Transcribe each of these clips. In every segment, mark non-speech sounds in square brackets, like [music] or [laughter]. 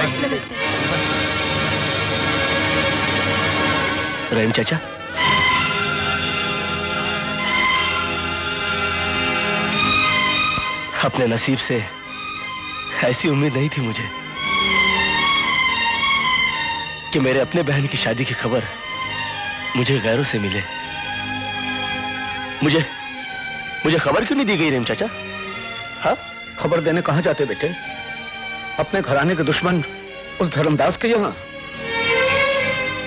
[laughs] आइए रहीम चाचा? अपने नसीब से ऐसी उम्मीद नहीं थी मुझे कि मेरे अपने बहन की शादी की खबर मुझे गैरों से मिले। मुझे मुझे खबर क्यों नहीं दी गई रेम चाचा? हाँ? खबर देने कहाँ जाते बेटे? अपने घराने के दुश्मन उस धर्मदास के यहाँ।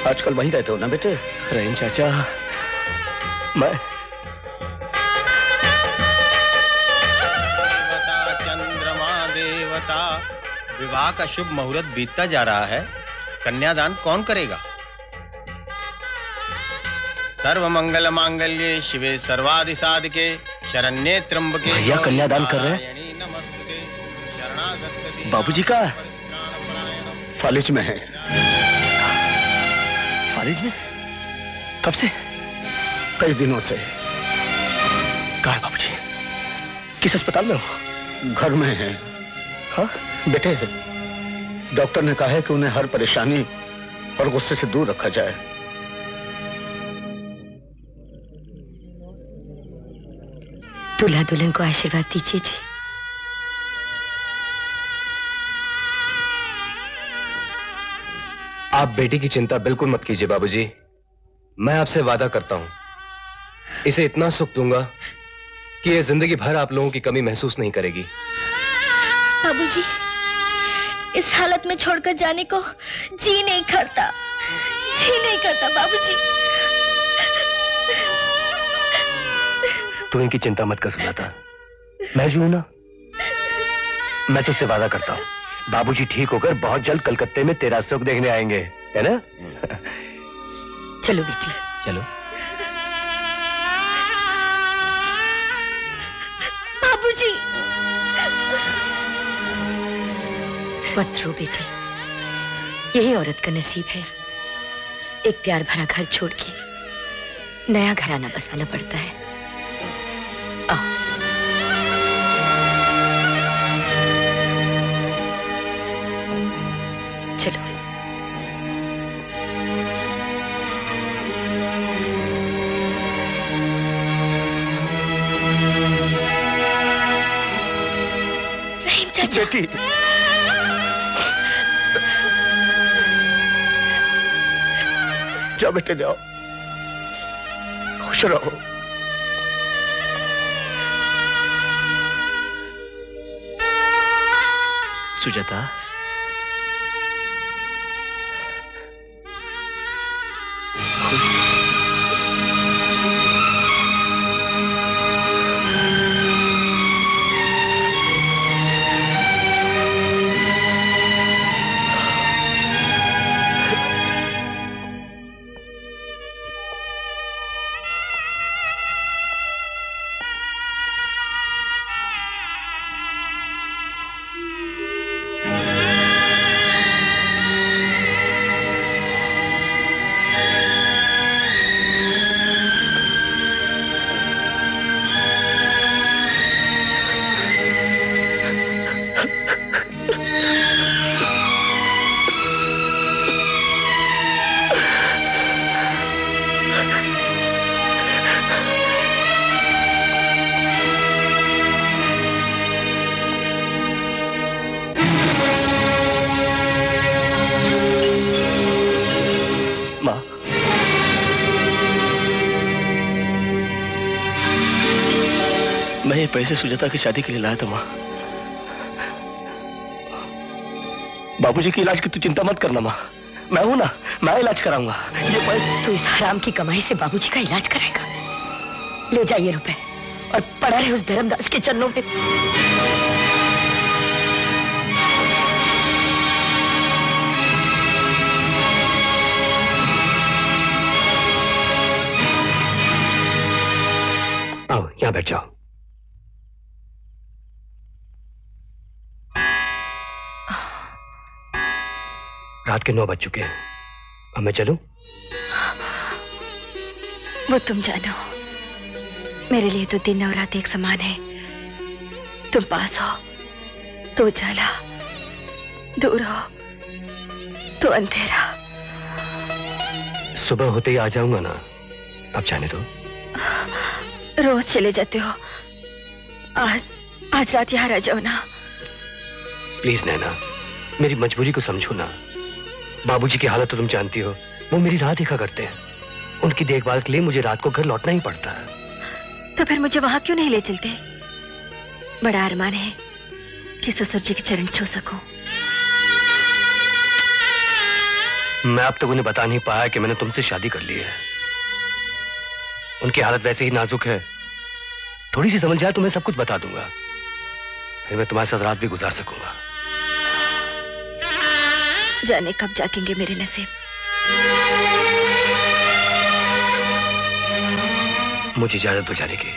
आजकल वहीं रहते हो ना बेटे? रहीम चाचा मैं चंद्रमा देवता। विवाह का शुभ मुहूर्त बीतता जा रहा है। कन्यादान कौन करेगा? सर्व मंगल मांगल्य शिवे सर्वादि साधके शरण्ये त्र्यंबके। भैया कन्यादान कर रहे हैं? बाबूजी का? फालिज में है। फालिज में? कब से? कई दिनों से। कहा बाबूजी? किस अस्पताल में हो? घर में है। हाँ? बेटे डॉक्टर ने कहा है कि उन्हें हर परेशानी और गुस्से से दूर रखा जाए। दूल्हा दुल्हन को आशीर्वाद दीजिए जी। आप बेटी की चिंता बिल्कुल मत कीजिए बाबूजी। मैं आपसे वादा करता हूँ। इसे इतना सुख दूँगा कि यह ज़िंदगी भर आप लोगों की कमी महसूस नहीं करेगी। बाबूजी इस हालत में छोड़कर जाने को जी नहीं करता। जी नहीं करता बाबूजी। तू इनकी चिंता मत कर सुनाता। मैं जो हूँ ना मैं तुझसे वादा करता हूँ। बाबूजी ठीक होकर बहुत जल्द कलकत्ते में तेरा सुख देखने आएँगे है ना? [laughs] चलो बेटी। चलो। बाबूजी। मत रो बेटी। यही औरत का नसीब है। एक प्यार भरा घर छोड़ के नया घराना बसाना पड़ता है। बेटी जाओ बेटे जाओ। खुश रहो। सुजाता पैसे सुजाता की शादी के लिए लाया था माँ। बाबूजी के इलाज की तू चिंता मत करना माँ। मैं हूँ ना मैं इलाज कराऊँगा। ये पैसे तो इस हराम की कमाई से बाबूजी का इलाज कराएगा। ले जाइए रुपए। और पड़ा रहे उस धर्मदास के चरणों पे। आओ यहाँ बैठ जाओ। रात के नौ बज चुके हैं। अब मैं चलूँ? वो तुम जानो। मेरे लिए तो दिन और रात एक समान है। तुम पास हो तो उजाला दूर हो तो अंधेरा। सुबह होते ही आ जाऊँगा ना। अब जाने दो। रोज चले जाते हो। आज आज रात यहाँ रह जाओ ना। प्लीज़ नैना मेरी मजबूरी को समझो ना। बाबूजी की हालत तो तुम जानती हो। वो मेरी राह देखा करते हैं। उनकी देखभाल के लिए मुझे रात को घर लौटना ही पड़ता है। तो फिर मुझे वहाँ क्यों नहीं ले चलते? बड़ा अरमान है कि ससुर जी के चरण छू सकूँ। मैं अब तक उन्हें बता नहीं पाया कि मैंने तुमसे शादी कर ली है। उनकी हालत वैसे ही नाजुक है। थोड़ी सी समझ जाए तो मैं सब कुछ बता दूँगा। फिर मैं तुम्हारे साथ रात भी गुजार सकूँगा। जाने कब जागेंगे मेरे नसीब। मुझे इजाज़त हो जाने की।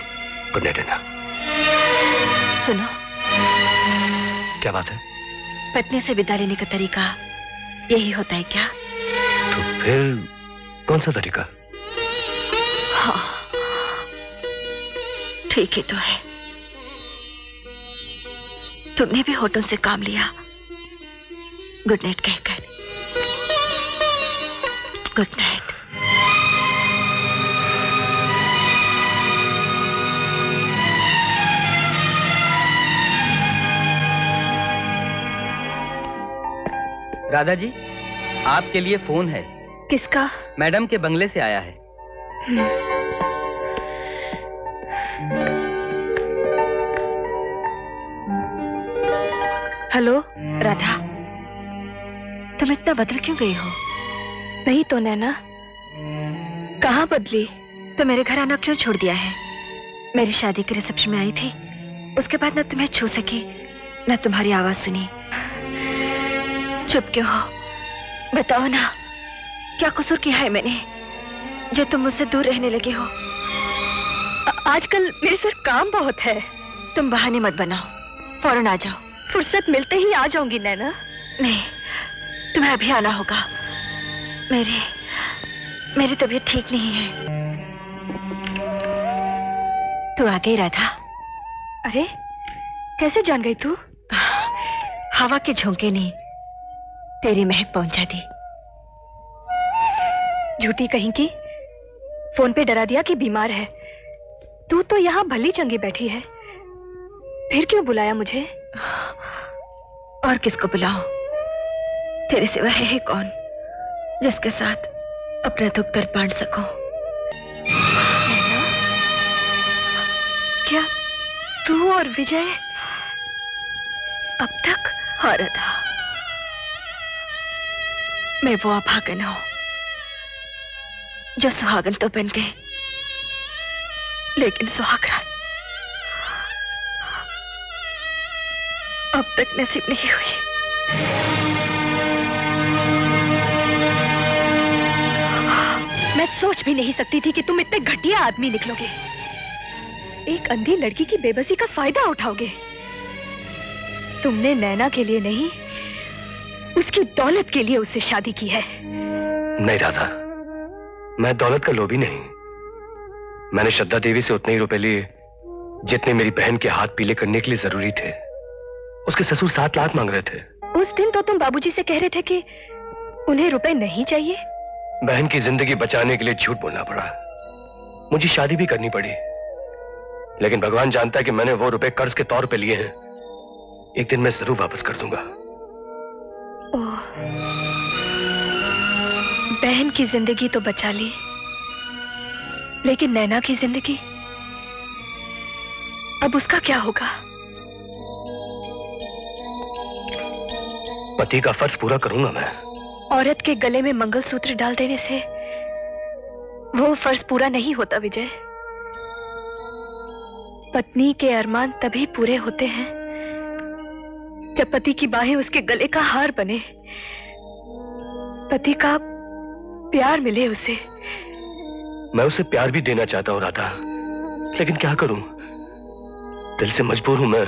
गुड नाइट है सुनो। क्या बात है? पत्नी से विदा लेने का तरीका यही होता है क्या? तो फिर कौन सा तरीका? हाँ। ठीक ही तो है। तुमने भी होटल से काम लिया। गुड नाइट कहकर गुड नाइट राधा जी आपके लिए फ़ोन है। किसका? मैडम के बंगले से आया है। हेलो राधा। तुम इतना बदल क्यों गई हो? नहीं तो नैना कहाँ बदली? तो मेरे घर आना क्यों छोड़ दिया है? मेरी शादी के रिसेप्शन में आई थी। उसके बाद ना तुम्हें छू सकी ना तुम्हारी आवाज़ सुनी। चुप क्यों हो? बताओ ना क्या कसूर किया है मैंने जो तुम मुझसे दूर रहने लगे हो? आजकल मेरे सर काम बहुत है। तुम बहाने मत बनाओ फ़ौरन आ जाओ। फुर्सत मिलते ही आ जाऊँगी नैना। नहीं तुम्हें अभी आना होगा। मेरी मेरी तबीयत ठीक नहीं है। तू आ गई राधा अरे कैसे जान गई तू? हवा के झोंके ने तेरी महक पहुँचा दी। झूठी कहीं की? फ़ोन पे डरा दिया कि बीमार है। तू तो यहाँ भली चंगी बैठी है। फिर क्यों बुलाया मुझे? और किसको बुलाऊं? तेरे सिवा है ही कौन जिसके साथ अपना दुख दर्द बांट सकूँ? क्या तू और विजय अब तक हाँ? राधा मैं वो अभागन हूँ जो सुहागन तो बन गए, लेकिन सुहागरात अब तक नसीब नहीं हुई। सोच भी नहीं सकती थी कि तुम इतने घटिया आदमी निकलोगे। एक अंधी लड़की की बेबसी का फ़ायदा उठाओगे। तुमने नैना के लिए नहीं उसकी दौलत के लिए उससे शादी की है। नहीं राधा मैं दौलत का लोभी नहीं। मैंने श्रद्धा देवी से उतने ही रुपए लिए जितने मेरी बहन के हाथ पीले करने के लिए ज़रूरी थे। उसके ससुर सात लाख मांग रहे थे। उस दिन तो तुम बाबूजी से कह रहे थे कि उन्हें रुपए नहीं चाहिए? बहन की ज़िंदगी बचाने के लिए झूठ बोलना पड़ा। मुझे शादी भी करनी पड़ी। लेकिन भगवान जानता है कि मैंने वो रुपए कर्ज के तौर पे लिए हैं। एक दिन मैं ज़रूर वापस कर दूँगा। ओह बहन की ज़िंदगी तो बचा ली लेकिन नैना की ज़िंदगी? अब उसका क्या होगा? पति का फ़र्ज़ पूरा करूँगा मैं। औरत के गले में मंगलसूत्र डाल देने से वो फ़र्ज़ पूरा नहीं होता विजय। पत्नी के अरमान तभी पूरे होते हैं जब पति की बाहें उसके गले का हार बने। पति का प्यार मिले उसे। मैं उसे प्यार भी देना चाहता हूँ राधा। लेकिन क्या करूँ? दिल से मजबूर हूँ मैं।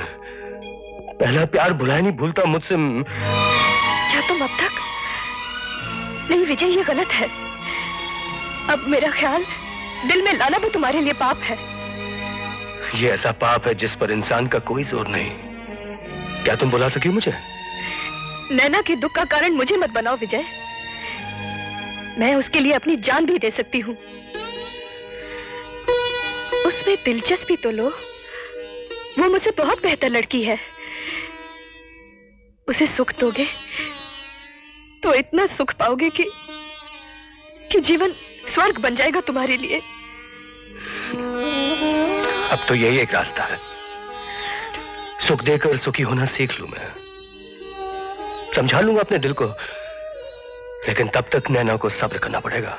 पहला प्यार भुलाया नहीं भूलता मुझसे। क्या तुम अब तक नहीं विजय ये गलत है। अब मेरा ख्याल दिल में लाना भी तुम्हारे लिए पाप है। ये ऐसा पाप है जिस पर इंसान का कोई ज़ोर नहीं। क्या तुम बुला सकी मुझे? नैना के दुख का कारण मुझे मत बनाओ विजय। मैं उसके लिए अपनी जान भी दे सकती हूँ। उसमें दिलचस्पी तो लो। वो मुझसे बहुत बेहतर लड़की है। उसे सुख दोगे? तो इतना सुख पाओगे कि कि जीवन स्वर्ग बन जाएगा तुम्हारे लिए। अब तो यही एक रास्ता है। सुख देकर सुखी होना सीख लू मैं। समझा लूँगा अपने दिल को, लेकिन तब तक नैना को सब्र करना पड़ेगा।